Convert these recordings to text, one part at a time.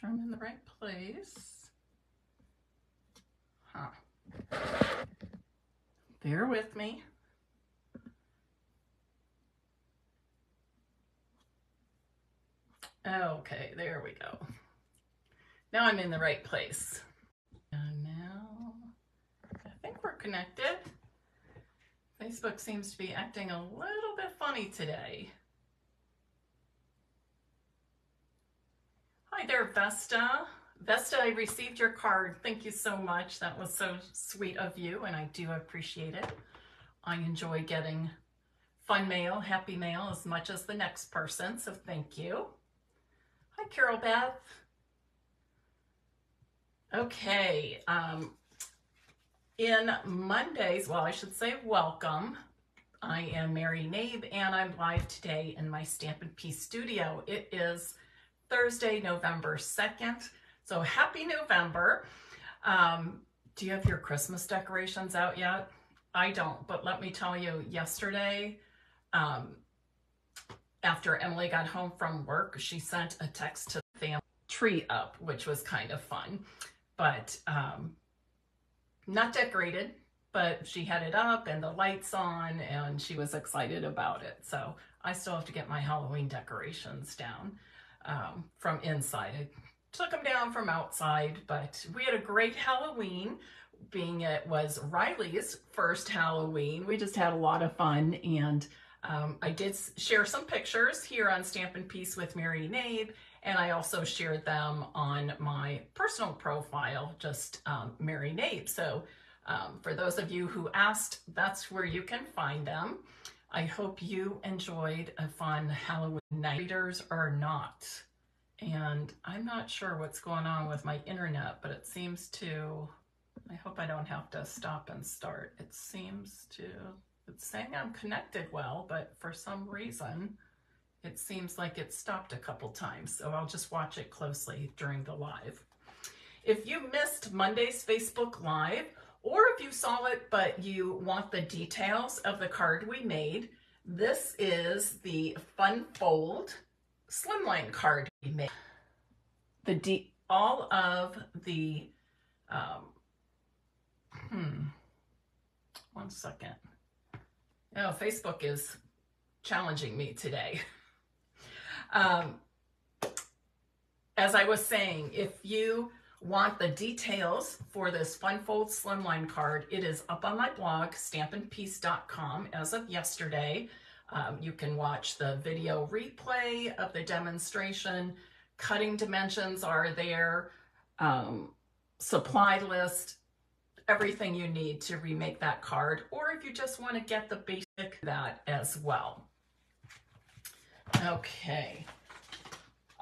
sure I'm in the right place. Huh. Bear with me. Okay, there we go. Now I'm in the right place. And now I think we're connected. Facebook seems to be acting a little bit funny today. Hi there, Vesta. Vesta, I received your card. Thank you so much. That was so sweet of you, and I do appreciate it. I enjoy getting fun mail, happy mail, as much as the next person, so thank you. Hi, Carol Beth. Okay, um, in Mondays, well, I should say welcome. I am Mary Knabe, and I'm live today in my Stampin' Peace studio. It is Thursday, November 2nd. So happy November. Um, do you have your Christmas decorations out yet? I don't, but let me tell you, yesterday, um, after Emily got home from work, she sent a text to the family tree up, which was kind of fun, but um, not decorated, but she had it up and the lights on and she was excited about it. So I still have to get my Halloween decorations down um, from inside. I took them down from outside, but we had a great Halloween being it was Riley's first Halloween. We just had a lot of fun and um, I did share some pictures here on Stampin' Peace with Mary Knabe and I also shared them on my personal profile, just um, Mary Knabe. So um, for those of you who asked, that's where you can find them. I hope you enjoyed a fun Halloween night. Readers or not. And I'm not sure what's going on with my internet, but it seems to, I hope I don't have to stop and start. It seems to, it's saying I'm connected well, but for some reason, it seems like it stopped a couple times. So I'll just watch it closely during the live. If you missed Monday's Facebook Live, or if you saw it but you want the details of the card we made, this is the Fun Fold slimline card we made. The de all of the, um, hmm, one second. Oh, Facebook is challenging me today. Um, as I was saying, if you want the details for this Funfold Slimline card, it is up on my blog, stampinpeace.com as of yesterday. Um, you can watch the video replay of the demonstration. Cutting dimensions are there, um, supply list, everything you need to remake that card, or if you just want to get the basic that as well. Okay.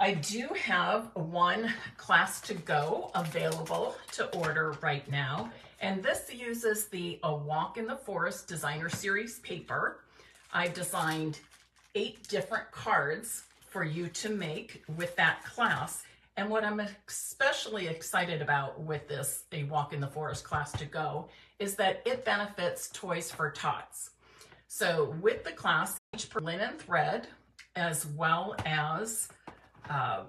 I do have one class to go available to order right now. And this uses the A Walk in the Forest Designer Series paper. I've designed eight different cards for you to make with that class. And what I'm especially excited about with this A Walk in the Forest class to go is that it benefits Toys for Tots. So with the class, each per linen thread, as well as uh,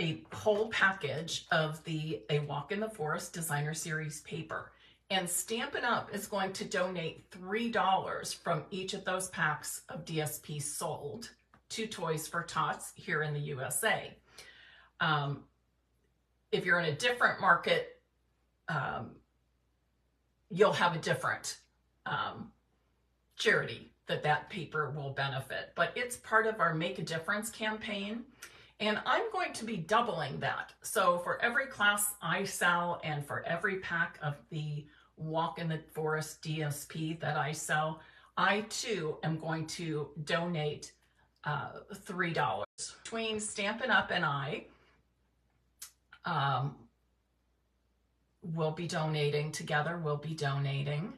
a whole package of the A Walk in the Forest Designer Series paper. And Stampin' Up! is going to donate $3 from each of those packs of DSP sold to Toys for Tots here in the USA. Um, if you're in a different market, um, you'll have a different um, charity that that paper will benefit. But it's part of our Make a Difference campaign. And I'm going to be doubling that. So for every class I sell and for every pack of the Walk in the Forest DSP that I sell, I too am going to donate uh, $3. Between Stampin' Up! and I, um, we'll be donating together, we'll be donating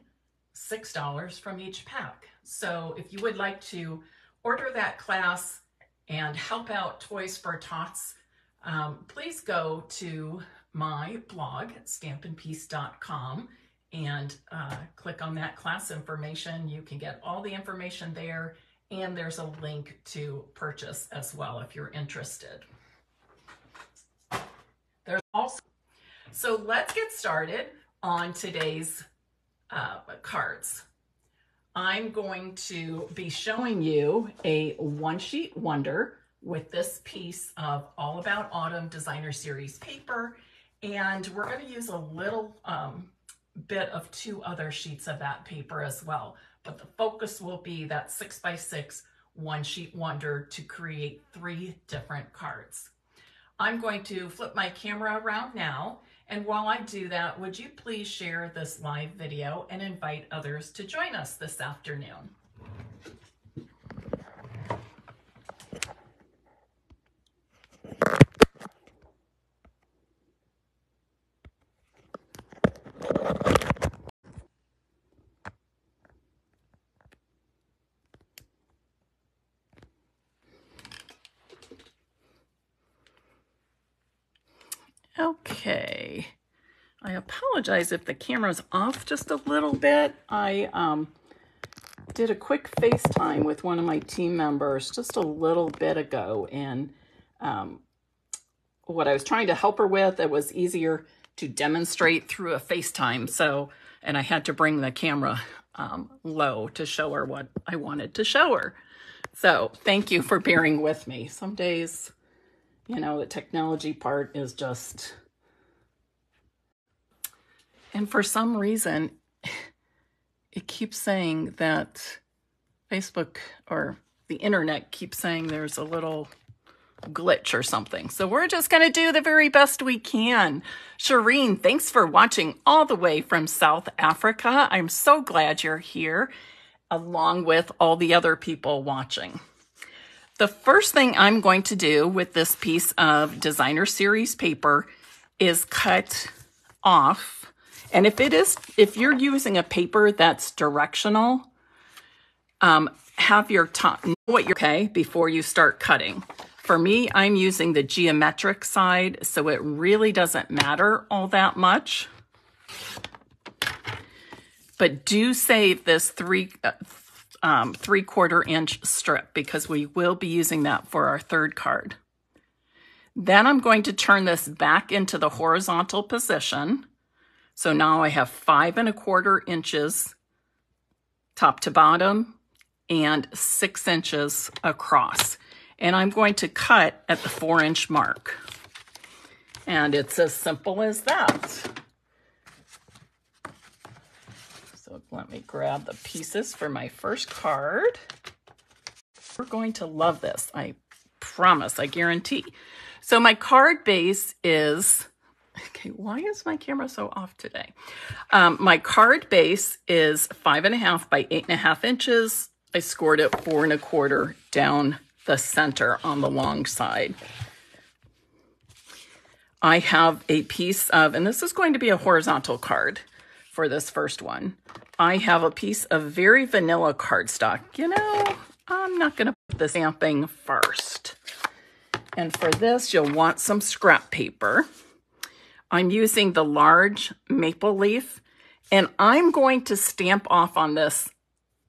$6 from each pack. So if you would like to order that class and help out Toys for Tots, um, please go to my blog, stampinpeace.com, and uh, click on that class information. You can get all the information there, and there's a link to purchase as well if you're interested. There's also, so let's get started on today's uh, cards. I'm going to be showing you a one sheet wonder with this piece of All About Autumn Designer Series paper. And we're going to use a little um, bit of two other sheets of that paper as well. But the focus will be that six by six one sheet wonder to create three different cards. I'm going to flip my camera around now. And while I do that, would you please share this live video and invite others to join us this afternoon? Okay. I apologize if the camera's off just a little bit. I um, did a quick FaceTime with one of my team members just a little bit ago. And um, what I was trying to help her with, it was easier to demonstrate through a FaceTime. So, and I had to bring the camera um, low to show her what I wanted to show her. So thank you for bearing with me. Some days you know, the technology part is just. And for some reason, it keeps saying that Facebook or the internet keeps saying there's a little glitch or something. So we're just going to do the very best we can. Shireen, thanks for watching all the way from South Africa. I'm so glad you're here, along with all the other people watching. The first thing I'm going to do with this piece of designer series paper is cut off. And if it is, if you're using a paper that's directional, um, have your time, know what you're okay before you start cutting. For me, I'm using the geometric side, so it really doesn't matter all that much. But do save this three, uh, um, three quarter inch strip because we will be using that for our third card. Then I'm going to turn this back into the horizontal position. So now I have five and a quarter inches top to bottom and six inches across. And I'm going to cut at the four inch mark. And it's as simple as that. So let me grab the pieces for my first card. We're going to love this. I promise, I guarantee. So my card base is, okay, why is my camera so off today? Um, my card base is five and a half by eight and a half inches. I scored it four and a quarter down the center on the long side. I have a piece of, and this is going to be a horizontal card for this first one. I have a piece of very vanilla cardstock. You know, I'm not going to put the stamping first. And for this, you'll want some scrap paper. I'm using the large maple leaf, and I'm going to stamp off on this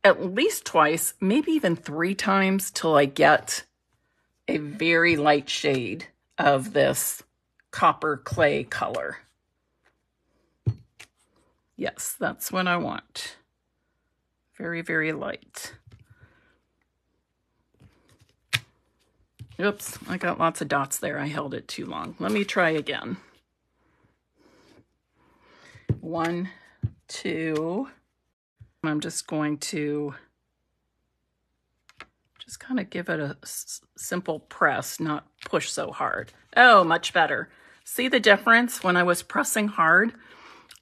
at least twice, maybe even three times till I get a very light shade of this copper clay color. Yes, that's what I want. Very, very light. Oops, I got lots of dots there. I held it too long. Let me try again. One, two. I'm just going to just kind of give it a simple press, not push so hard. Oh, much better. See the difference when I was pressing hard?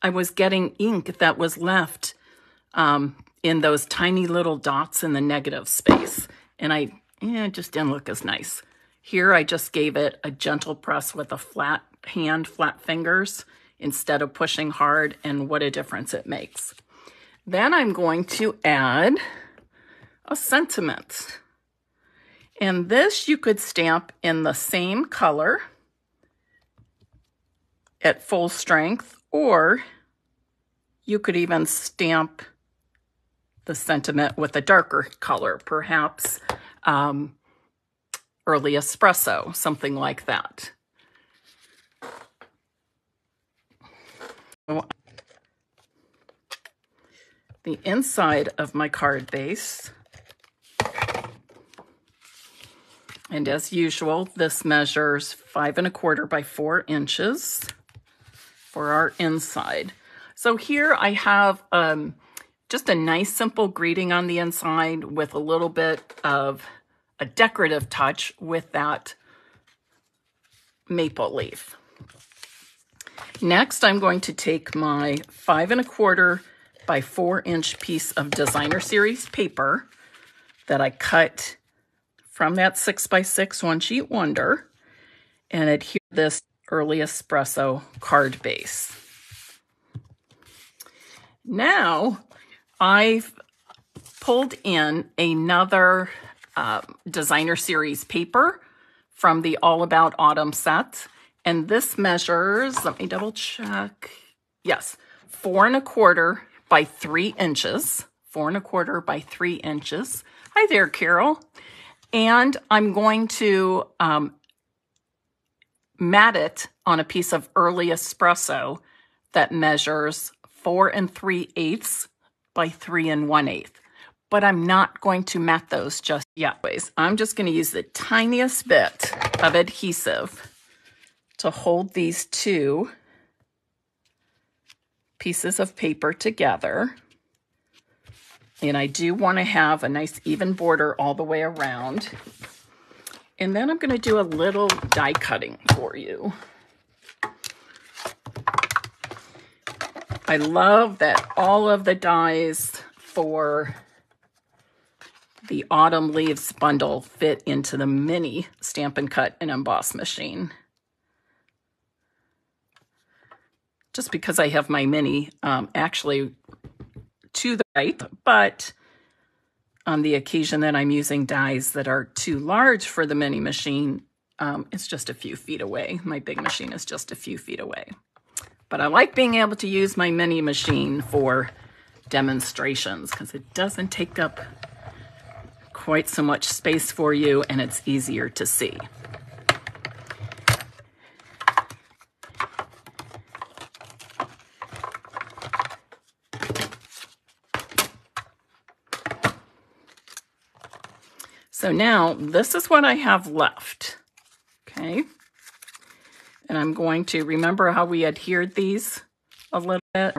I was getting ink that was left um, in those tiny little dots in the negative space. And I, eh, it just didn't look as nice. Here, I just gave it a gentle press with a flat hand, flat fingers, instead of pushing hard, and what a difference it makes. Then I'm going to add a sentiment. And this you could stamp in the same color at full strength or you could even stamp the sentiment with a darker color, perhaps um, early espresso, something like that. The inside of my card base. And as usual, this measures five and a quarter by four inches for our inside. So here I have um, just a nice simple greeting on the inside with a little bit of a decorative touch with that maple leaf. Next, I'm going to take my five and a quarter by four inch piece of designer series paper that I cut from that six by six one sheet wonder and adhere this early espresso card base. Now I've pulled in another uh, designer series paper from the All About Autumn set. And this measures, let me double check. Yes, four and a quarter by three inches. Four and a quarter by three inches. Hi there, Carol. And I'm going to um, mat it on a piece of early espresso that measures four and three eighths by three and one eighth but I'm not going to mat those just yet. I'm just going to use the tiniest bit of adhesive to hold these two pieces of paper together. And I do want to have a nice even border all the way around. And then I'm going to do a little die cutting for you. I love that all of the dies for the Autumn Leaves bundle fit into the mini Stampin' Cut and Emboss machine. Just because I have my mini um, actually to the right, but on the occasion that I'm using dies that are too large for the mini machine, um, it's just a few feet away. My big machine is just a few feet away. But I like being able to use my mini machine for demonstrations because it doesn't take up quite so much space for you and it's easier to see. So now this is what I have left, okay? And I'm going to, remember how we adhered these a little bit?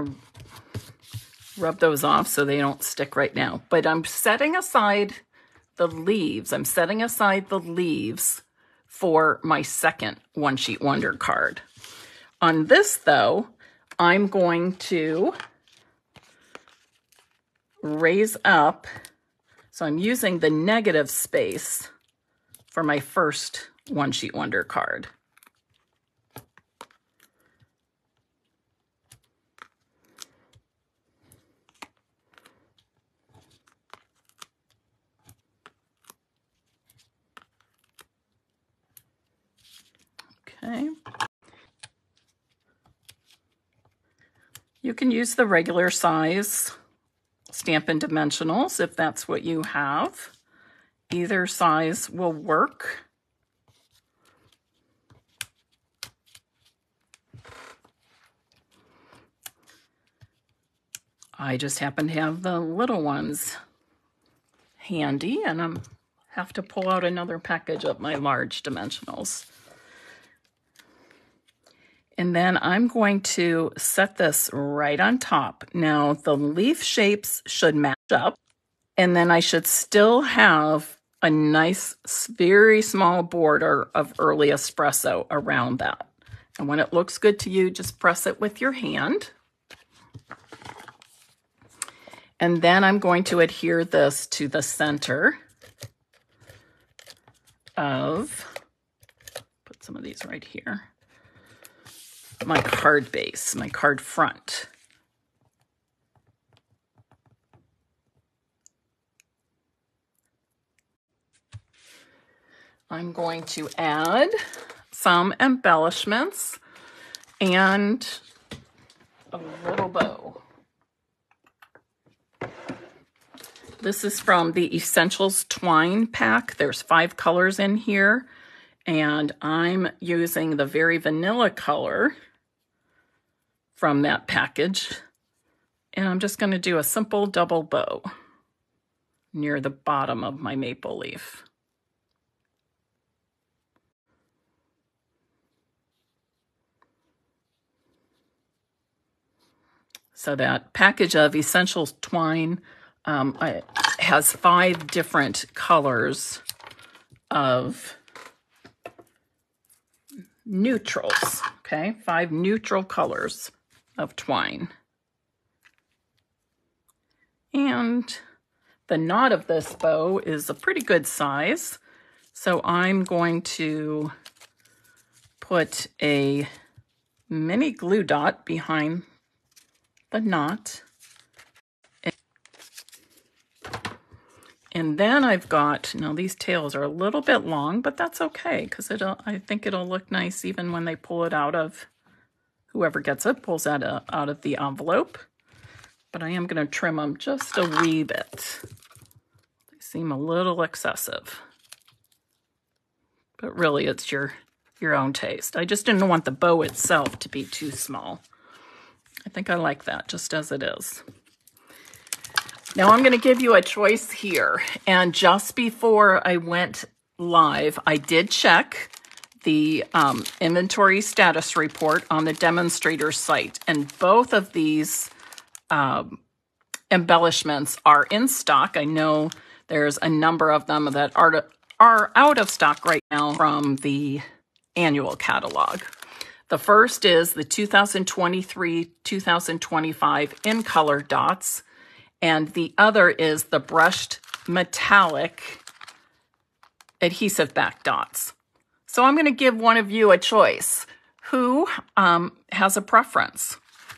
Rub those off so they don't stick right now. But I'm setting aside the leaves. I'm setting aside the leaves for my second One Sheet Wonder card. On this, though, I'm going to raise up. So I'm using the negative space for my first One Sheet Wonder card. Okay. You can use the regular size Stampin' Dimensionals if that's what you have. Either size will work. I just happen to have the little ones handy and I'm have to pull out another package of my large dimensionals. And then I'm going to set this right on top. Now the leaf shapes should match up and then I should still have a nice, very small border of early espresso around that. And when it looks good to you, just press it with your hand. And then I'm going to adhere this to the center of, put some of these right here my card base, my card front. I'm going to add some embellishments and a little bow. This is from the Essentials Twine pack. There's five colors in here, and I'm using the Very Vanilla color from that package. And I'm just going to do a simple double bow near the bottom of my maple leaf. So that package of Essentials Twine um, has five different colors of neutrals, okay? Five neutral colors of twine. And the knot of this bow is a pretty good size. So I'm going to put a mini glue dot behind the knot. And then I've got, now these tails are a little bit long, but that's okay because it'll, I think it'll look nice even when they pull it out of, whoever gets it pulls that uh, out of the envelope. But I am going to trim them just a wee bit. They seem a little excessive. But really it's your, your own taste. I just didn't want the bow itself to be too small. I think I like that just as it is. Now I'm going to give you a choice here. And just before I went live, I did check the um, inventory status report on the demonstrator site. And both of these um, embellishments are in stock. I know there's a number of them that are, are out of stock right now from the annual catalog. The first is the 2023-2025 in color dots and the other is the brushed metallic adhesive back dots. So I'm going to give one of you a choice. Who um, has a preference?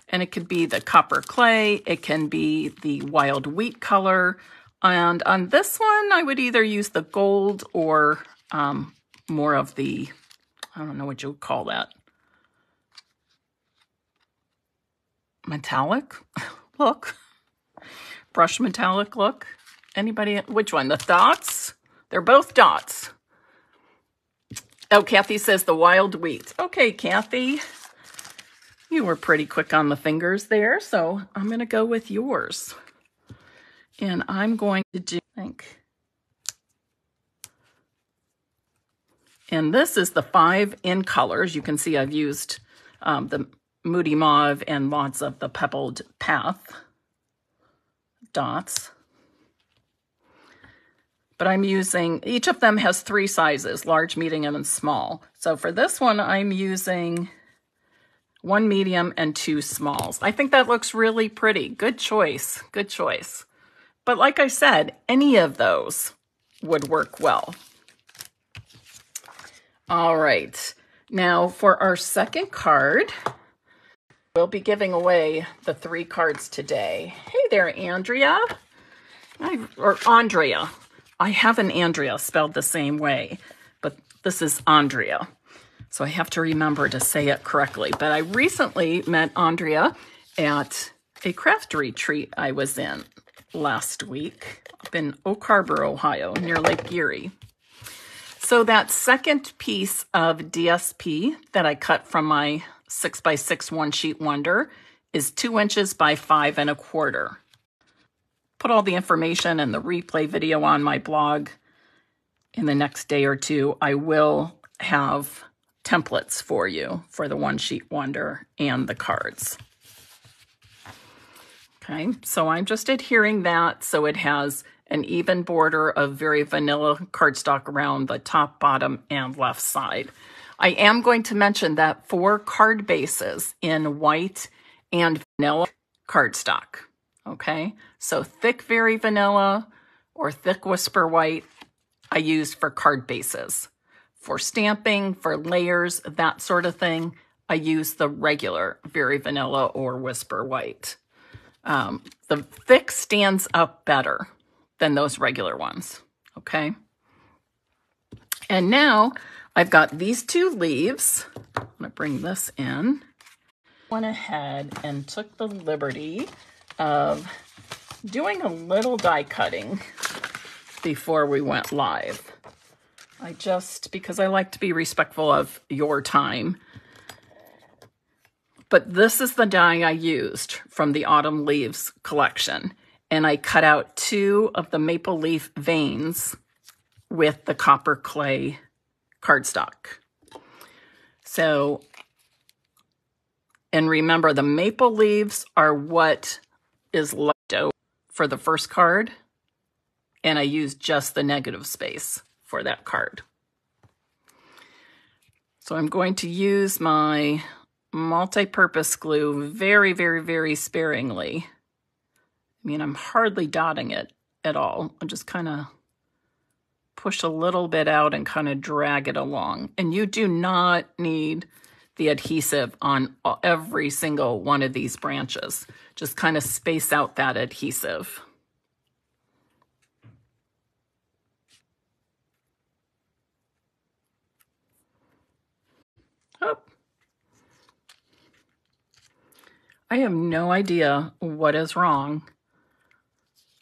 And it could be the copper clay, it can be the wild wheat color. And on this one, I would either use the gold or um, more of the, I don't know what you would call that. Metallic look brush metallic look. Anybody, which one? The dots? They're both dots. Oh, Kathy says the wild wheat. Okay, Kathy. You were pretty quick on the fingers there, so I'm going to go with yours. And I'm going to do, think. And this is the five in colors. You can see I've used um, the Moody Mauve and lots of the Pebbled Path dots. But I'm using, each of them has three sizes, large, medium, and small. So for this one, I'm using one medium and two smalls. I think that looks really pretty. Good choice, good choice. But like I said, any of those would work well. All right, now for our second card, We'll be giving away the three cards today. Hey there, Andrea. I, or Andrea. I have an Andrea spelled the same way, but this is Andrea. So I have to remember to say it correctly. But I recently met Andrea at a craft retreat I was in last week up in Oak Harbor, Ohio, near Lake Erie. So that second piece of DSP that I cut from my six by six one sheet wonder is two inches by five and a quarter. Put all the information and the replay video on my blog in the next day or two. I will have templates for you for the one sheet wonder and the cards. Okay, so I'm just adhering that so it has an even border of very vanilla cardstock around the top, bottom, and left side. I am going to mention that for card bases in white and vanilla cardstock, okay? So thick very vanilla or thick whisper white I use for card bases. For stamping, for layers, that sort of thing, I use the regular very vanilla or whisper white. Um, the thick stands up better than those regular ones, okay? And now I've got these two leaves. I'm to bring this in. Went ahead and took the liberty of doing a little die cutting before we went live. I just, because I like to be respectful of your time, But this is the die I used from the Autumn Leaves collection. And I cut out two of the maple leaf veins with the copper clay cardstock. So, and remember the maple leaves are what is left over for the first card. And I use just the negative space for that card. So I'm going to use my multi-purpose glue very, very, very sparingly. I mean, I'm hardly dotting it at all. I'm just kind of push a little bit out and kind of drag it along. And you do not need the adhesive on every single one of these branches. Just kind of space out that adhesive. Oh. I have no idea what is wrong.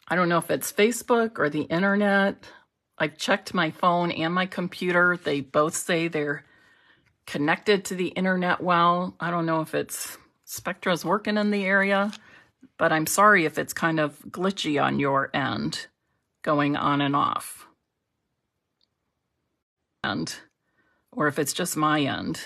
I don't know if it's Facebook or the internet. I've checked my phone and my computer. They both say they're connected to the internet well. I don't know if it's Spectra's working in the area, but I'm sorry if it's kind of glitchy on your end, going on and off. And, or if it's just my end.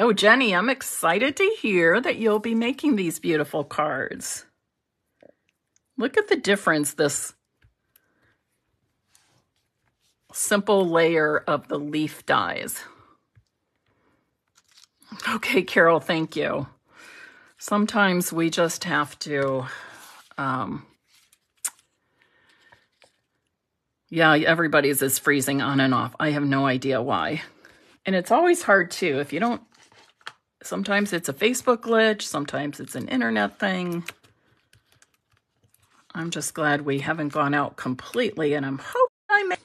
Oh, Jenny, I'm excited to hear that you'll be making these beautiful cards. Look at the difference this simple layer of the leaf dies. Okay, Carol, thank you. Sometimes we just have to, um, yeah, everybody's is freezing on and off. I have no idea why. And it's always hard too. If you don't Sometimes it's a Facebook glitch, sometimes it's an internet thing. I'm just glad we haven't gone out completely, and I'm hoping I may.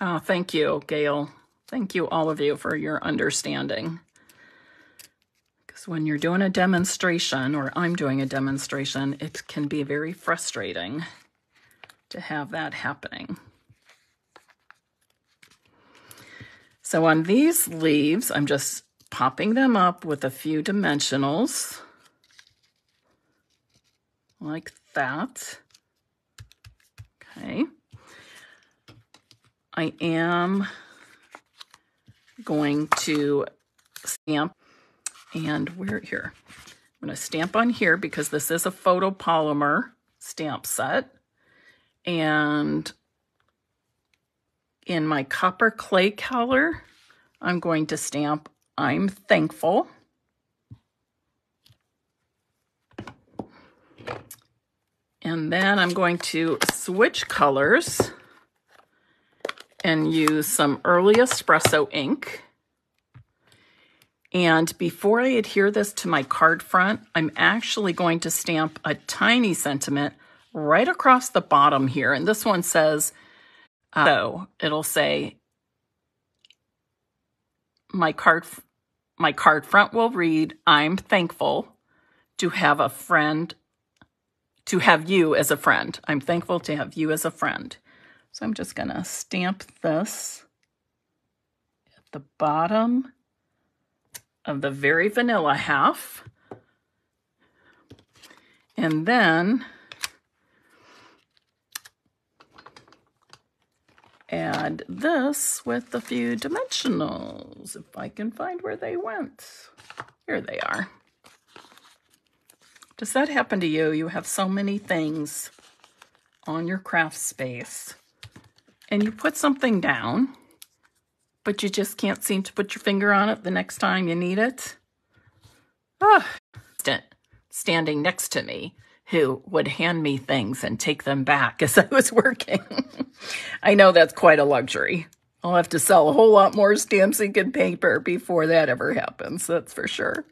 Oh, thank you, Gail. Thank you, all of you, for your understanding. Because when you're doing a demonstration, or I'm doing a demonstration, it can be very frustrating to have that happening. So on these leaves, I'm just popping them up with a few dimensionals like that. Okay. I am going to stamp and where here? I'm going to stamp on here because this is a photopolymer stamp set. And in my copper clay color, I'm going to stamp I'm Thankful. And then I'm going to switch colors and use some early espresso ink. And before I adhere this to my card front, I'm actually going to stamp a tiny sentiment right across the bottom here. And this one says, uh, so it'll say, my card, my card front will read, I'm thankful to have a friend, to have you as a friend. I'm thankful to have you as a friend. So I'm just going to stamp this at the bottom of the very vanilla half. And then add this with a few dimensionals, if I can find where they went. Here they are. Does that happen to you? You have so many things on your craft space and you put something down, but you just can't seem to put your finger on it the next time you need it. Ah, standing next to me who would hand me things and take them back as I was working. I know that's quite a luxury. I'll have to sell a whole lot more stamps, ink, and paper before that ever happens, that's for sure.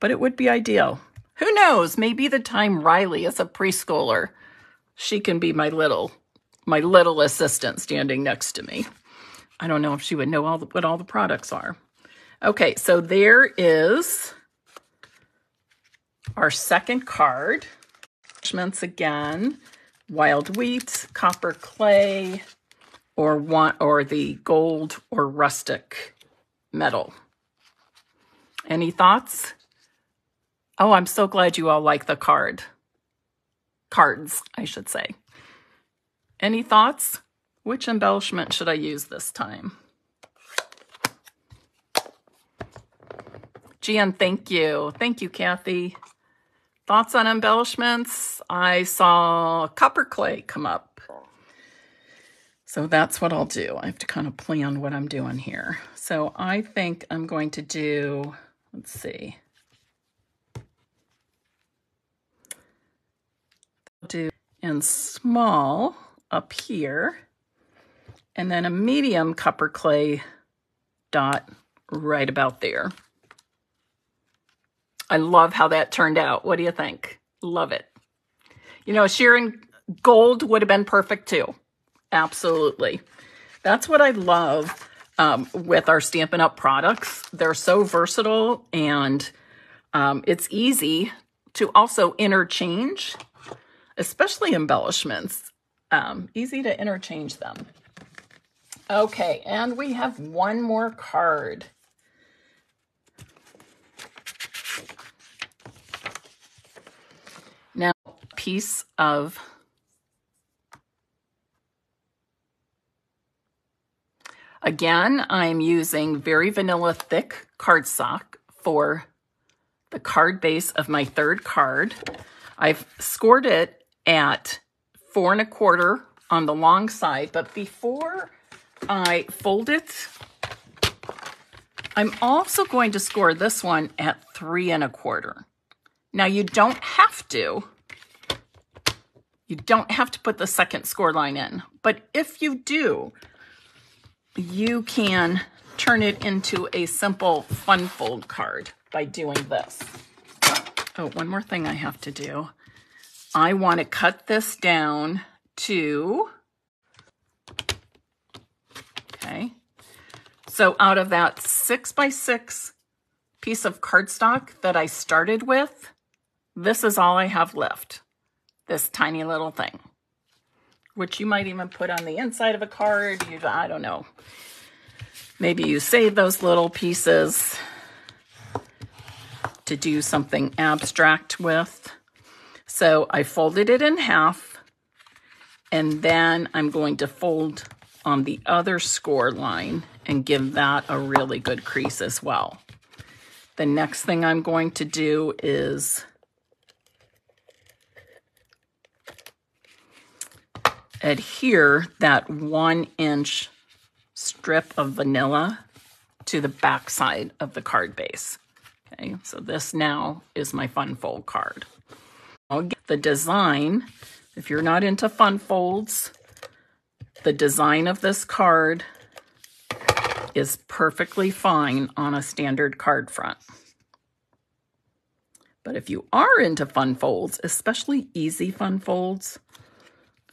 But it would be ideal. Who knows, maybe the time Riley is a preschooler, she can be my little, my little assistant standing next to me. I don't know if she would know all the, what all the products are. Okay, so there is our second card. Embellishments again, wild wheat, copper clay, or one or the gold or rustic metal. Any thoughts? Oh, I'm so glad you all like the card. Cards, I should say. Any thoughts? Which embellishment should I use this time? Jan, thank you. Thank you, Kathy. Thoughts on embellishments? I saw copper clay come up. So that's what I'll do. I have to kind of plan what I'm doing here. So I think I'm going to do, let's see. do in small up here, and then a medium copper clay dot right about there. I love how that turned out. What do you think? Love it. You know, shearing gold would have been perfect too. Absolutely. That's what I love um, with our Stampin' Up! products. They're so versatile and um, it's easy to also interchange especially embellishments. Um, easy to interchange them. Okay, and we have one more card. Now, piece of Again, I'm using very vanilla thick cardstock for the card base of my third card. I've scored it at four and a quarter on the long side. But before I fold it, I'm also going to score this one at three and a quarter. Now you don't have to, you don't have to put the second score line in, but if you do, you can turn it into a simple fun fold card by doing this. Oh, one more thing I have to do. I want to cut this down to, okay, so out of that six by six piece of cardstock that I started with, this is all I have left, this tiny little thing, which you might even put on the inside of a card. You, I don't know. Maybe you save those little pieces to do something abstract with. So I folded it in half and then I'm going to fold on the other score line and give that a really good crease as well. The next thing I'm going to do is adhere that one inch strip of vanilla to the back side of the card base. Okay, so this now is my fun fold card. The design, if you're not into fun folds, the design of this card is perfectly fine on a standard card front. But if you are into fun folds, especially easy fun folds,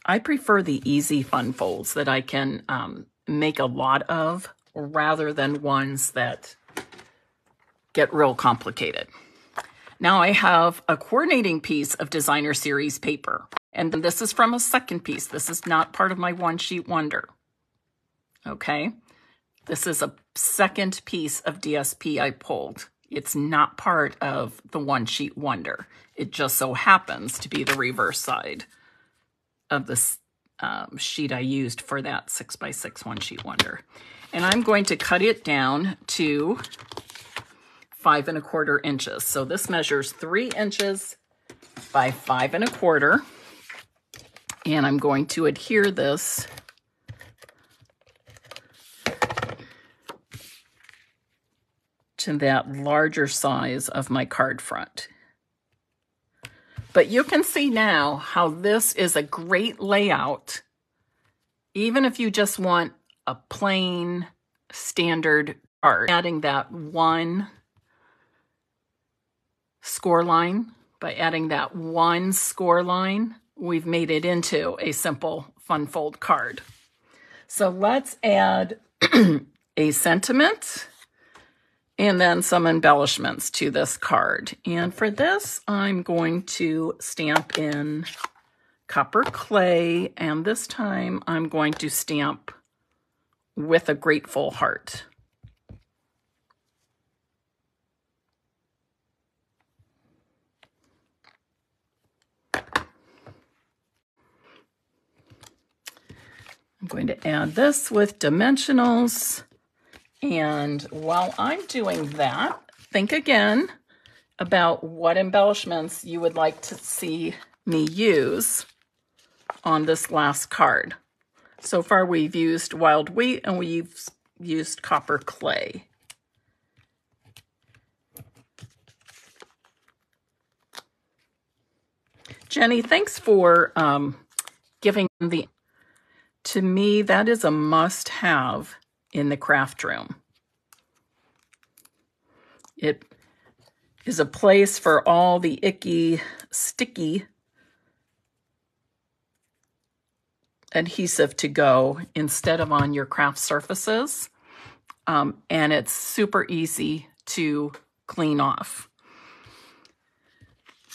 I prefer the easy fun folds that I can um, make a lot of rather than ones that get real complicated. Now I have a coordinating piece of designer series paper. And this is from a second piece. This is not part of my one sheet wonder. Okay. This is a second piece of DSP I pulled. It's not part of the one sheet wonder. It just so happens to be the reverse side of this um, sheet I used for that six by six one sheet wonder. And I'm going to cut it down to five and a quarter inches. So this measures three inches by five and a quarter. And I'm going to adhere this to that larger size of my card front. But you can see now how this is a great layout, even if you just want a plain standard card. Adding that one score line. By adding that one score line, we've made it into a simple fun fold card. So let's add a sentiment and then some embellishments to this card. And for this, I'm going to stamp in copper clay, and this time I'm going to stamp with a grateful heart. I'm going to add this with dimensionals. And while I'm doing that, think again about what embellishments you would like to see me use on this last card. So far we've used wild wheat and we've used copper clay. Jenny, thanks for um, giving the, to me, that is a must have in the craft room. It is a place for all the icky, sticky adhesive to go instead of on your craft surfaces. Um, and it's super easy to clean off.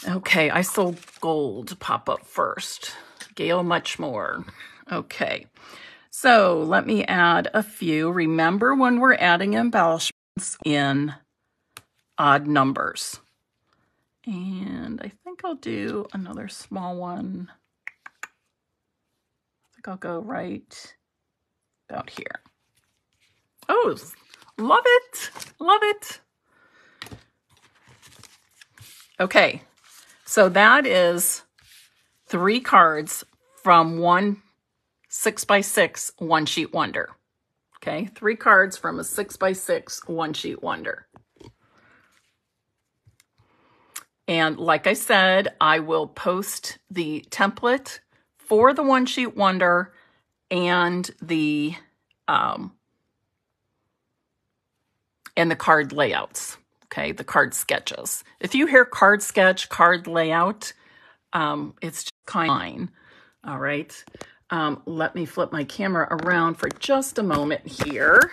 Okay, I saw gold pop up first. Gail much more. Okay. So let me add a few. Remember when we're adding embellishments in odd numbers. And I think I'll do another small one. I think I'll go right about here. Oh, love it. Love it. Okay, so that is three cards from one six by six one sheet wonder. Okay, three cards from a six by six one sheet wonder. And like I said, I will post the template for the one sheet wonder and the um, and the card layouts. Okay, the card sketches. If you hear card sketch, card layout, um, it's just kind of fine. All right. Um, let me flip my camera around for just a moment here.